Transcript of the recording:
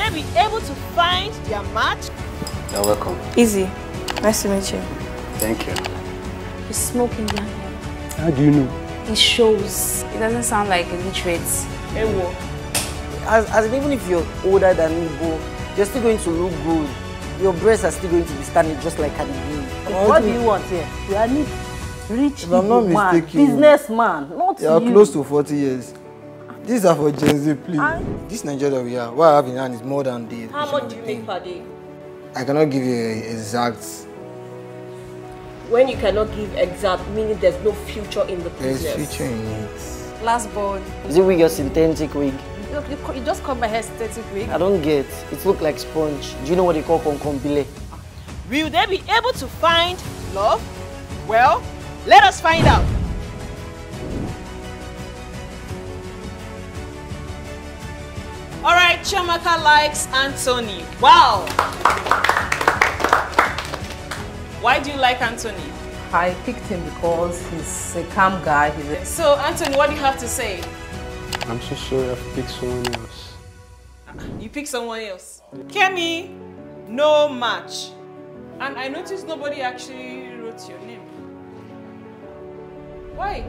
they be able to find their match? You're welcome. Easy. Nice to meet you. Thank you. He's smoking down here. How do you know? It shows. It doesn't sound like illiterate. Ewo. As, as even if you're older than me, Igbo, you're still going to look good. Your breasts are still going to be standing just like an B. What do you want here? You need rich man, businessman, not you. are close to 40 years. These are for Gen Z, please. This Nigeria we are, what I have in hand is more than the How much do you make per day? I cannot give you a exact. When you cannot give exact, meaning there's no future in the business. There is future in it. Last born. Is it wig or synthetic wig? Look, you, you just cut my hair synthetic wig. I don't get. It look like sponge. Do you know what they call concombile? Will they be able to find love? Well, let us find out. All right, Chiamaka likes Anthony. Wow. Why do you like Anthony? I picked him because he's a calm guy. He's a So, Anthony, what do you have to say? I'm so sorry I've picked someone else. You picked someone else. Kemi, no match. And I noticed nobody actually wrote your name. Why?